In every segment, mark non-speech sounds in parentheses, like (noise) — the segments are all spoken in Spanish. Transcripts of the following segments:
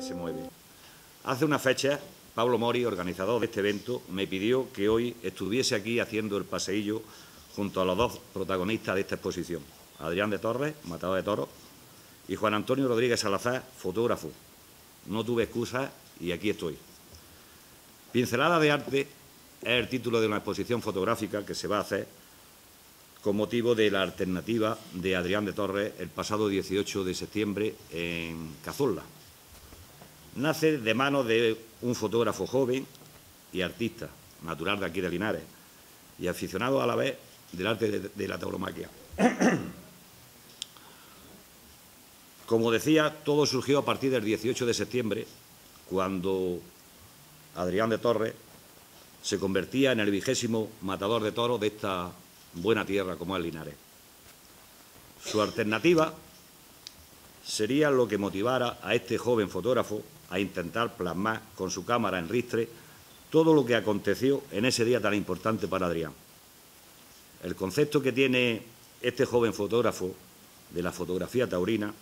se mueve. Hace una fecha, Pablo Mori, organizador de este evento, me pidió que hoy estuviese aquí haciendo el paseillo junto a los dos protagonistas de esta exposición, Adrián de Torres, matador de toros, y Juan Antonio Rodríguez Salazar, fotógrafo. No tuve excusas y aquí estoy. Pincelada de arte es el título de una exposición fotográfica que se va a hacer con motivo de la alternativa de Adrián de Torres el pasado 18 de septiembre en Cazorla. Nace de manos de un fotógrafo joven y artista, natural de aquí de Linares, y aficionado a la vez del arte de, la tauromaquia. (clears throat) Como decía, todo surgió a partir del 18 de septiembre, cuando Adrián de Torres se convertía en el vigésimo matador de toros de esta buena tierra como es Linares. Su alternativa sería lo que motivara a este joven fotógrafo a intentar plasmar con su cámara en ristre todo lo que aconteció en ese día tan importante para Adrián. El concepto que tiene este joven fotógrafo de la fotografía taurina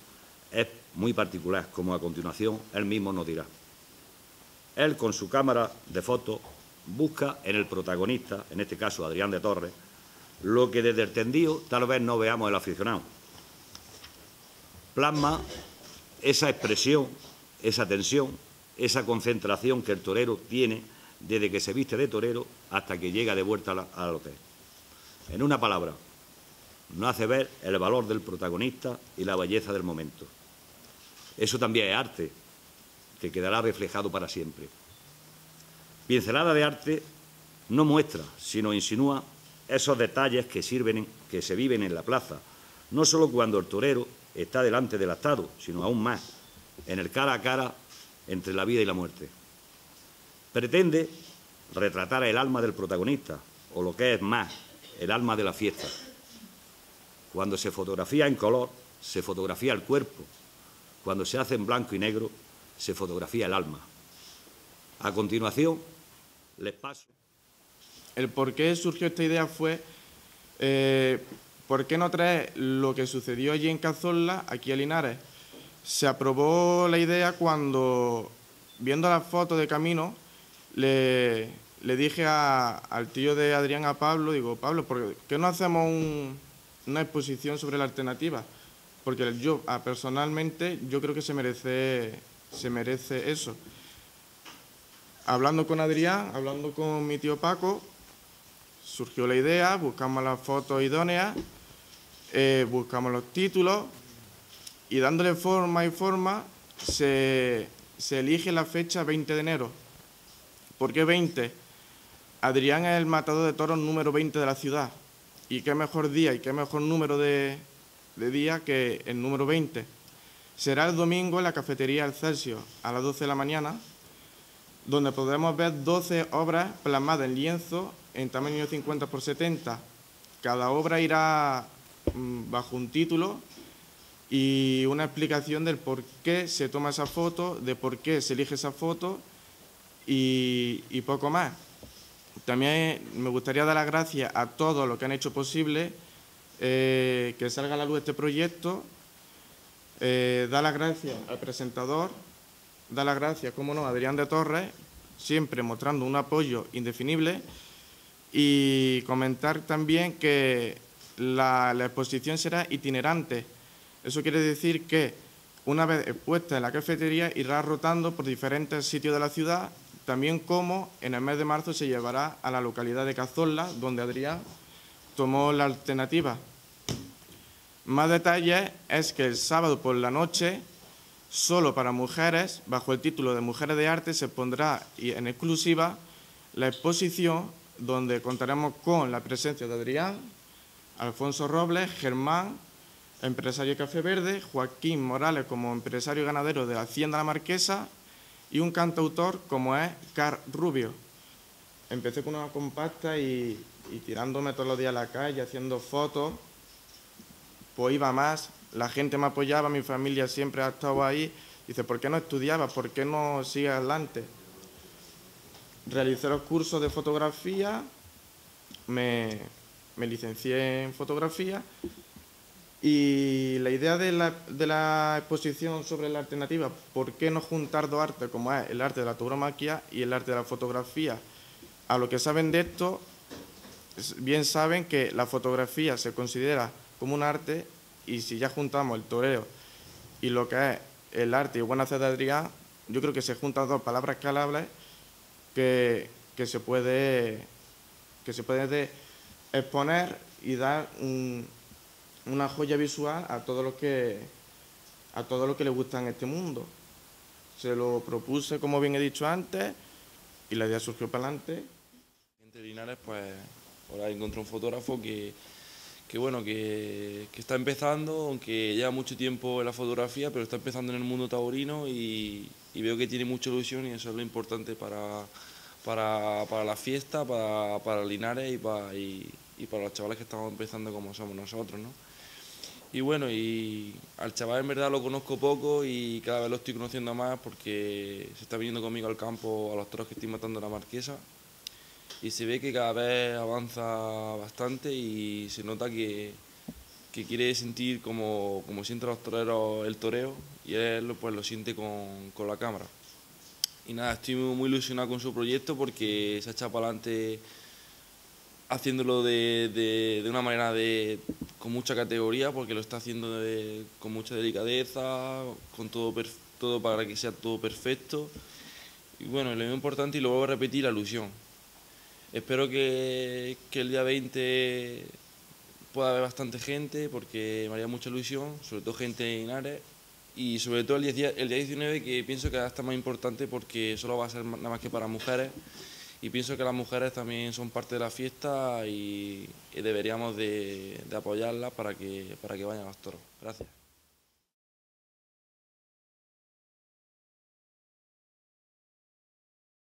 es muy particular, como a continuación él mismo nos dirá. Él, con su cámara de fotos, busca en el protagonista, en este caso Adrián de Torres, lo que desde el tendido tal vez no veamos el aficionado. Plasma esa expresión, esa tensión, esa concentración que el torero tiene desde que se viste de torero hasta que llega de vuelta al hotel. En una palabra, no hace ver el valor del protagonista y la belleza del momento. Eso también es arte, que quedará reflejado para siempre. Pincelada de arte no muestra, sino insinúa esos detalles que, sirven, que se viven en la plaza, no solo cuando el torero está delante del Estado, sino aún más, en el cara a cara entre la vida y la muerte. Pretende retratar el alma del protagonista, o lo que es más, el alma de la fiesta. Cuando se fotografía en color, se fotografía el cuerpo. Cuando se hace en blanco y negro, se fotografía el alma. A continuación, les paso el por qué surgió esta idea fue, eh, ¿por qué no traer lo que sucedió allí en Cazorla, aquí en Linares? Se aprobó la idea cuando, viendo las fotos de camino, le, dije al tío de Adrián, a Pablo, digo, Pablo, ¿por qué no hacemos una exposición sobre la alternativa? Porque yo, personalmente, yo creo que se merece, se merece eso. Hablando con Adrián, hablando con mi tío Paco, surgió la idea, buscamos las fotos idóneas, eh, buscamos los títulos y dándole forma y forma se, elige la fecha 20 de enero. ¿Por qué 20? Adrián es el matador de toros número 20 de la ciudad. Y qué mejor día y qué mejor número de, de día que el número 20. Será el domingo en la cafetería El Celsius a las 12 de la mañana, donde podremos ver 12 obras plasmadas en lienzo en tamaño 50 por 70. Cada obra irá mm, bajo un título y una explicación del por qué se toma esa foto, de por qué se elige esa foto y, poco más. También me gustaría dar las gracias a todos los que han hecho posible eh, que salga a la luz este proyecto. Eh, dar las gracias al presentador, dar las gracias, como no, a Adrián de Torres, siempre mostrando un apoyo indefinible. Y comentar también que la, exposición será itinerante. Eso quiere decir que una vez expuesta en la cafetería irá rotando por diferentes sitios de la ciudad, también como en el mes de marzo se llevará a la localidad de Cazorla, donde Adrián tomó la alternativa. Más detalles es que el sábado por la noche, solo para mujeres, bajo el título de Mujeres de Arte, se pondrá en exclusiva la exposición donde contaremos con la presencia de Adrián, Alfonso Robles, Germán, empresario de Café Verde, Joaquín Morales como empresario ganadero de Hacienda La Marquesa y un cantautor como es Car Rubio. Empecé con una compacta y, tirándome todos los días a la calle, haciendo fotos, pues iba más, la gente me apoyaba, mi familia siempre ha estado ahí. Dice, ¿por qué no estudiabas? ¿Por qué no sigues adelante? realicé los cursos de fotografía, me, licencié en fotografía Y la idea de la, de la, exposición sobre la alternativa, ¿por qué no juntar dos artes como es el arte de la tauromaquia y el arte de la fotografía? A lo que saben de esto, bien saben que la fotografía se considera como un arte y si ya juntamos el toreo y lo que es el arte y buen hacer de Adrián, yo creo que se juntan dos palabras calables que, que se puede que se puede exponer y dar una joya visual a todo lo que a todo lo que le gusta en este mundo. Se lo propuse, como bien he dicho antes, y la idea surgió para adelante. Entre Linares, pues, ahora encontré un fotógrafo que, que bueno, que, que, está empezando, aunque lleva mucho tiempo en la fotografía, pero está empezando en el mundo taurino y, y veo que tiene mucha ilusión y eso es lo importante para, para, para la fiesta, para, para Linares y para, y para los chavales que estamos empezando como somos nosotros, ¿no? Y bueno, y al chaval en verdad lo conozco poco y cada vez lo estoy conociendo más porque se está viniendo conmigo al campo a los toros que estoy matando en la marquesa y se ve que cada vez avanza bastante y se nota que, que quiere sentir como, como sienten los toreros el toreo y él pues lo siente con, con la cámara. Y nada, estoy muy, ilusionado con su proyecto porque se ha echado para adelante haciéndolo de, de, una manera de, con mucha categoría, porque lo está haciendo con mucha delicadeza, con todo, todo para que sea todo perfecto. Y bueno, lo importante, y lo vuelvo a repetir, la ilusión. Espero que, que el día 20 pueda haber bastante gente, porque me haría mucha ilusión, sobre todo gente de Linares, y sobre todo el día, el día 19 que pienso que está más importante porque solo va a ser nada más que para mujeres y pienso que las mujeres también son parte de la fiesta y, deberíamos de, de apoyarlas para que, para que vayan a los toros. Gracias.